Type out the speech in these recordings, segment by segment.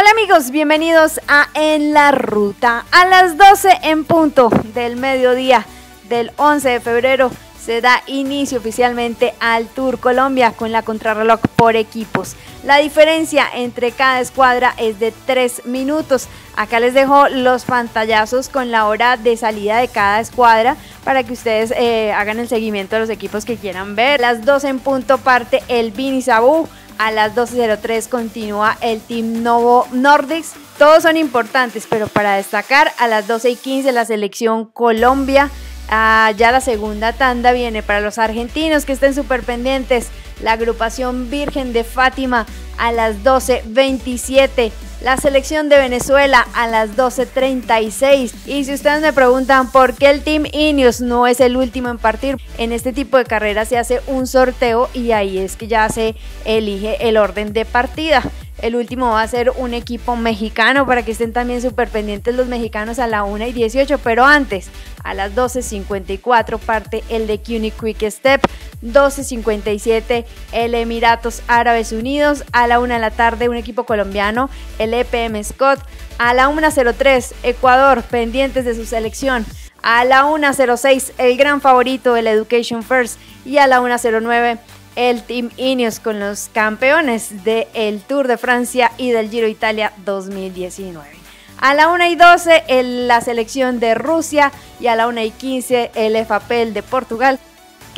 Hola amigos, bienvenidos a En la Ruta. A las 12 en punto del mediodía del 11 de febrero se da inicio oficialmente al Tour Colombia con la contrarreloj por equipos. La diferencia entre cada escuadra es de 3 minutos. Acá les dejo los pantallazos con la hora de salida de cada escuadra para que ustedes eh, hagan el seguimiento de los equipos que quieran ver. Las 12 en punto parte el Bini Sabu a las 12.03 continúa el Team Novo Nordics. Todos son importantes, pero para destacar, a las 12.15 la selección Colombia. Ah, ya la segunda tanda viene para los argentinos que estén súper pendientes. La agrupación Virgen de Fátima a las 12.27 la selección de Venezuela a las 12.36. Y si ustedes me preguntan por qué el Team Ineos no es el último en partir, en este tipo de carreras se hace un sorteo y ahí es que ya se elige el orden de partida. El último va a ser un equipo mexicano para que estén también súper pendientes los mexicanos a la 1 y 18, pero antes, a las 12.54 parte el de CUNY Quick Step, 12.57 el Emiratos Árabes Unidos, a la 1 de la tarde un equipo colombiano, el EPM Scott, a la 1.03 Ecuador pendientes de su selección, a la 1.06 el gran favorito el Education First y a la 1.09 el Team Ineos con los campeones del Tour de Francia y del Giro Italia 2019. A la 1 y 12 la selección de Rusia y a la 1 y 15 el FAPEL de Portugal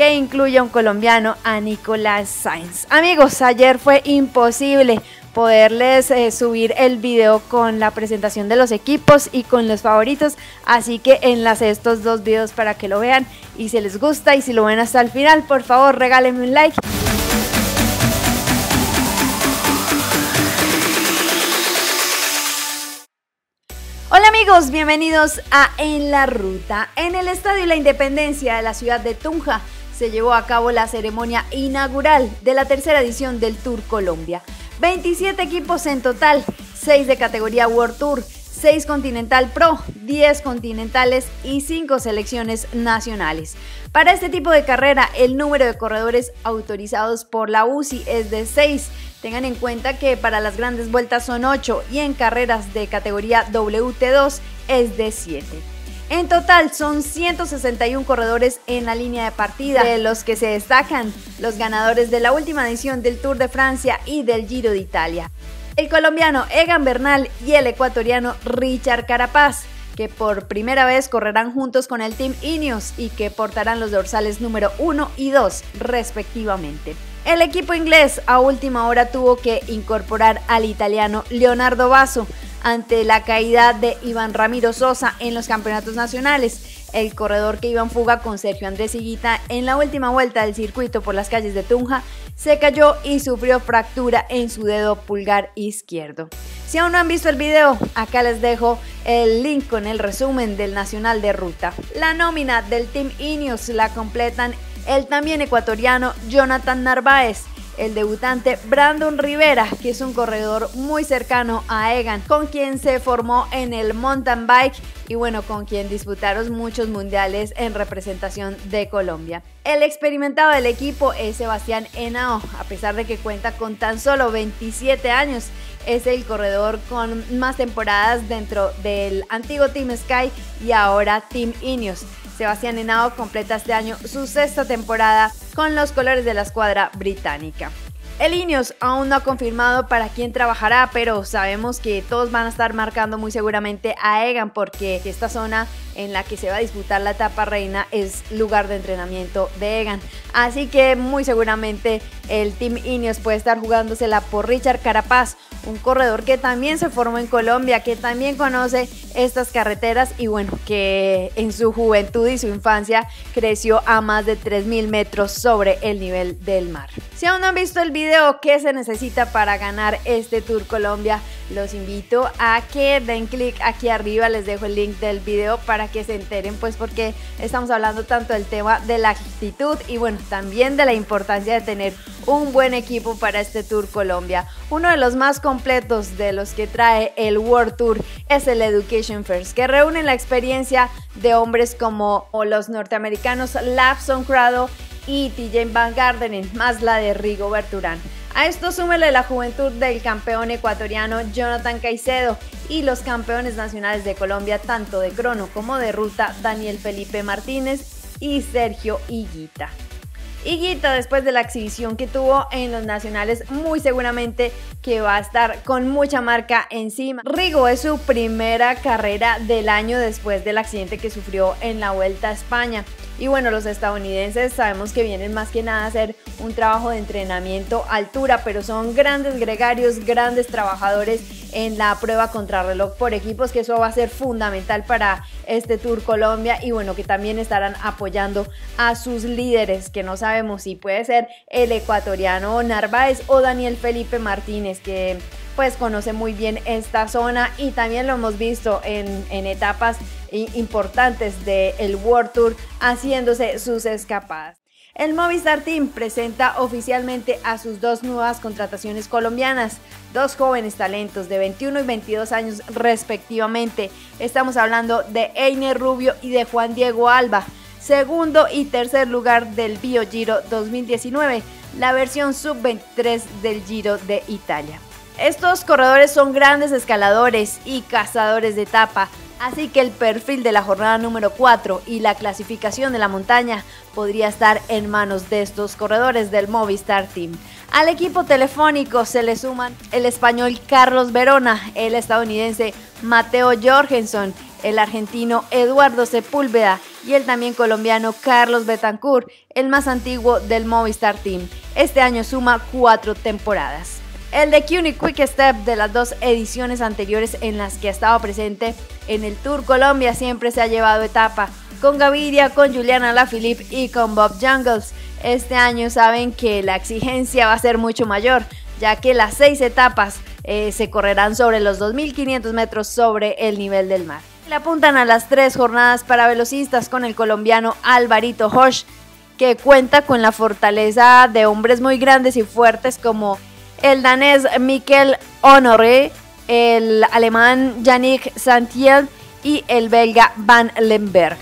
que incluye a un colombiano, a Nicolás Sainz. Amigos, ayer fue imposible poderles eh, subir el video con la presentación de los equipos y con los favoritos. Así que enlace estos dos videos para que lo vean y si les gusta y si lo ven hasta el final, por favor regálenme un like. Hola amigos, bienvenidos a En la Ruta. En el Estadio La Independencia de la ciudad de Tunja se llevó a cabo la ceremonia inaugural de la tercera edición del Tour Colombia. 27 equipos en total, 6 de categoría World Tour, 6 Continental Pro, 10 continentales y 5 selecciones nacionales. Para este tipo de carrera, el número de corredores autorizados por la UCI es de 6. Tengan en cuenta que para las grandes vueltas son 8 y en carreras de categoría WT2 es de 7. En total son 161 corredores en la línea de partida, de los que se destacan los ganadores de la última edición del Tour de Francia y del Giro de Italia. El colombiano Egan Bernal y el ecuatoriano Richard Carapaz, que por primera vez correrán juntos con el Team Ineos y que portarán los dorsales número 1 y 2 respectivamente. El equipo inglés a última hora tuvo que incorporar al italiano Leonardo Basso, ante la caída de Iván Ramiro Sosa en los campeonatos nacionales. El corredor que iba en fuga con Sergio Andrés Higuita en la última vuelta del circuito por las calles de Tunja se cayó y sufrió fractura en su dedo pulgar izquierdo. Si aún no han visto el video, acá les dejo el link con el resumen del Nacional de Ruta. La nómina del Team Ineos la completan el también ecuatoriano Jonathan Narváez, el debutante Brandon Rivera, que es un corredor muy cercano a Egan, con quien se formó en el mountain bike y bueno, con quien disputaron muchos mundiales en representación de Colombia. El experimentado del equipo es Sebastián Henao, a pesar de que cuenta con tan solo 27 años. Es el corredor con más temporadas dentro del antiguo Team Sky y ahora Team Ineos. Sebastián Henao completa este año su sexta temporada con los colores de la escuadra británica. El Ineos aún no ha confirmado para quién trabajará, pero sabemos que todos van a estar marcando muy seguramente a Egan porque esta zona en la que se va a disputar la etapa reina es lugar de entrenamiento de Egan. Así que muy seguramente el Team Ineos puede estar jugándosela por Richard Carapaz, un corredor que también se formó en Colombia, que también conoce estas carreteras y bueno, que en su juventud y su infancia creció a más de 3.000 metros sobre el nivel del mar. Si aún no han visto el video que se necesita para ganar este Tour Colombia, los invito a que den clic aquí arriba, les dejo el link del video para que se enteren pues porque estamos hablando tanto del tema de la actitud y bueno, también de la importancia de tener un buen equipo para este Tour Colombia. Uno de los más completos de los que trae el World Tour es el Education First, que reúne la experiencia de hombres como los norteamericanos Lapson Crado y TJ Van Gardenen, más la de Rigo Berturán. A esto súmele la juventud del campeón ecuatoriano Jonathan Caicedo y los campeones nacionales de Colombia, tanto de crono como de ruta, Daniel Felipe Martínez y Sergio Higuita. Higuita, después de la exhibición que tuvo en los nacionales, muy seguramente que va a estar con mucha marca encima. Rigo es su primera carrera del año después del accidente que sufrió en la Vuelta a España. Y bueno, los estadounidenses sabemos que vienen más que nada a hacer un trabajo de entrenamiento altura, pero son grandes gregarios, grandes trabajadores en la prueba contrarreloj por equipos, que eso va a ser fundamental para este Tour Colombia y bueno, que también estarán apoyando a sus líderes, que no sabemos si puede ser el ecuatoriano Narváez o Daniel Felipe Martínez, que pues conoce muy bien esta zona y también lo hemos visto en, en etapas importantes del World Tour haciéndose sus escapadas. El Movistar Team presenta oficialmente a sus dos nuevas contrataciones colombianas, dos jóvenes talentos de 21 y 22 años respectivamente. Estamos hablando de Einer Rubio y de Juan Diego Alba, segundo y tercer lugar del Bio Giro 2019, la versión sub-23 del Giro de Italia. Estos corredores son grandes escaladores y cazadores de etapa, Así que el perfil de la jornada número 4 y la clasificación de la montaña podría estar en manos de estos corredores del Movistar Team. Al equipo telefónico se le suman el español Carlos Verona, el estadounidense Mateo Jorgensen, el argentino Eduardo Sepúlveda y el también colombiano Carlos Betancourt, el más antiguo del Movistar Team. Este año suma cuatro temporadas. El de CUNY Quick Step de las dos ediciones anteriores en las que ha estado presente en el Tour Colombia siempre se ha llevado etapa con Gaviria, con Juliana Lafilippe y con Bob Jungles. Este año saben que la exigencia va a ser mucho mayor, ya que las seis etapas eh, se correrán sobre los 2.500 metros sobre el nivel del mar. Le apuntan a las tres jornadas para velocistas con el colombiano Alvarito Hosch, que cuenta con la fortaleza de hombres muy grandes y fuertes como el danés Mikkel Honoré, el alemán Yannick Santiel y el belga Van Lemberg.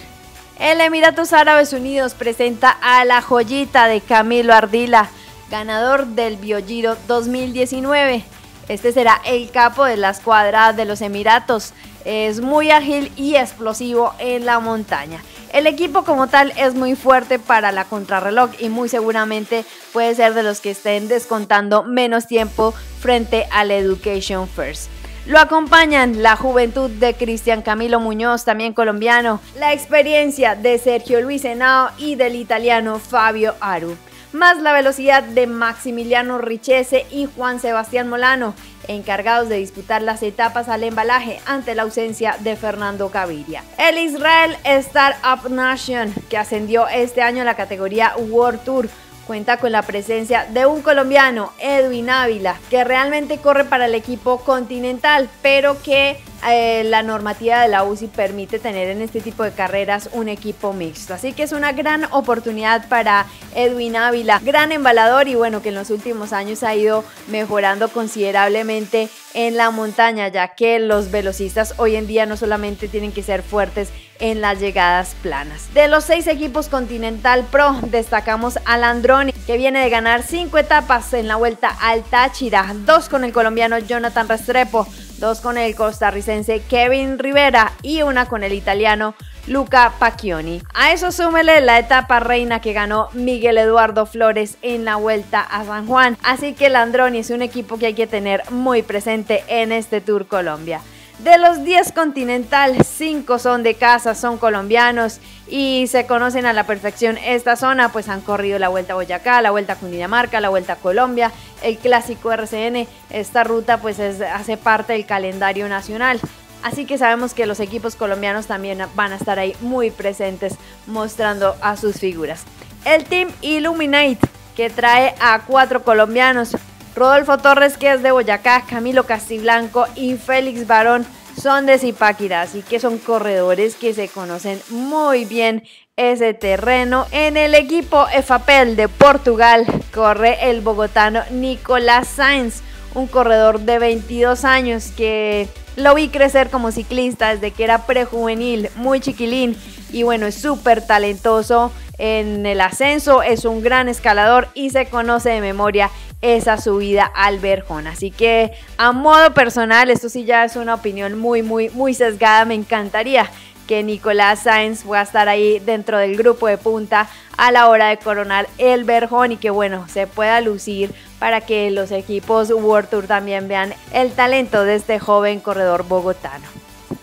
El Emiratos Árabes Unidos presenta a la joyita de Camilo Ardila, ganador del Biogiro 2019. Este será el capo de la escuadra de los Emiratos. Es muy ágil y explosivo en la montaña. El equipo como tal es muy fuerte para la contrarreloj y muy seguramente puede ser de los que estén descontando menos tiempo frente al Education First. Lo acompañan la juventud de Cristian Camilo Muñoz, también colombiano, la experiencia de Sergio Luis Henao y del italiano Fabio Aru más la velocidad de Maximiliano Richese y Juan Sebastián Molano, encargados de disputar las etapas al embalaje ante la ausencia de Fernando Gaviria. El Israel Startup Nation, que ascendió este año a la categoría World Tour, cuenta con la presencia de un colombiano, Edwin Ávila, que realmente corre para el equipo continental, pero que eh, la normativa de la UCI permite tener en este tipo de carreras un equipo mixto. Así que es una gran oportunidad para Edwin Ávila, gran embalador y bueno, que en los últimos años ha ido mejorando considerablemente en la montaña, ya que los velocistas hoy en día no solamente tienen que ser fuertes en las llegadas planas. De los seis equipos Continental Pro, destacamos al Androni, que viene de ganar cinco etapas en la vuelta al Táchira, dos con el colombiano Jonathan Restrepo, dos con el costarricense Kevin Rivera y una con el italiano Luca Pacchioni. A eso súmele la etapa reina que ganó Miguel Eduardo Flores en la vuelta a San Juan. Así que el Androni es un equipo que hay que tener muy presente en este Tour Colombia. De los 10 continental, 5 son de casa, son colombianos y se conocen a la perfección esta zona, pues han corrido la Vuelta a Boyacá, la Vuelta a Cundinamarca, la Vuelta a Colombia, el clásico RCN. Esta ruta pues hace parte del calendario nacional. Así que sabemos que los equipos colombianos también van a estar ahí muy presentes mostrando a sus figuras. El Team Illuminate, que trae a cuatro colombianos, Rodolfo Torres, que es de Boyacá, Camilo Castiblanco y Félix Barón son de Zipaquirá, así que son corredores que se conocen muy bien ese terreno. En el equipo EFAPEL de Portugal corre el bogotano Nicolás Sainz, un corredor de 22 años que lo vi crecer como ciclista desde que era prejuvenil, muy chiquilín y bueno, es súper talentoso en el ascenso, es un gran escalador y se conoce de memoria esa subida al Verjón. Así que a modo personal, esto sí ya es una opinión muy, muy, muy sesgada, me encantaría que Nicolás Sainz pueda estar ahí dentro del grupo de punta a la hora de coronar el Verjón y que bueno, se pueda lucir para que los equipos World Tour también vean el talento de este joven corredor bogotano.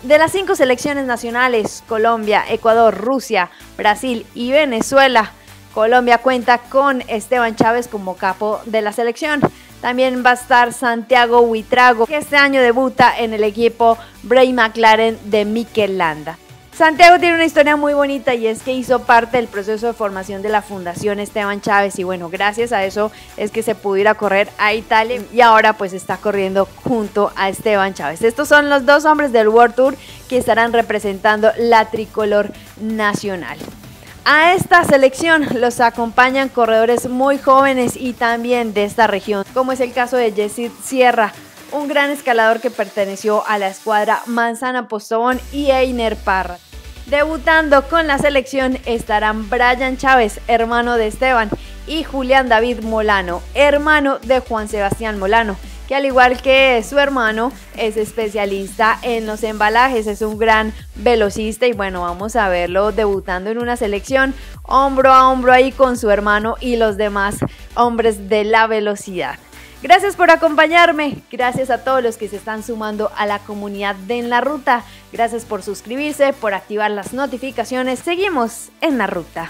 De las cinco selecciones nacionales, Colombia, Ecuador, Rusia, Brasil y Venezuela, Colombia cuenta con Esteban Chávez como capo de la selección. También va a estar Santiago Huitrago, que este año debuta en el equipo Bray McLaren de Mikel Landa. Santiago tiene una historia muy bonita y es que hizo parte del proceso de formación de la Fundación Esteban Chávez y bueno, gracias a eso es que se pudiera correr a Italia y ahora pues está corriendo junto a Esteban Chávez. Estos son los dos hombres del World Tour que estarán representando la tricolor nacional. A esta selección los acompañan corredores muy jóvenes y también de esta región, como es el caso de Jessit Sierra, un gran escalador que perteneció a la escuadra Manzana Postobón y Einer Parra. Debutando con la selección estarán Brian Chávez, hermano de Esteban, y Julián David Molano, hermano de Juan Sebastián Molano, que al igual que su hermano es especialista en los embalajes, es un gran velocista y bueno, vamos a verlo debutando en una selección hombro a hombro ahí con su hermano y los demás hombres de la velocidad. Gracias por acompañarme, gracias a todos los que se están sumando a la comunidad de En la Ruta, gracias por suscribirse, por activar las notificaciones, seguimos en la ruta.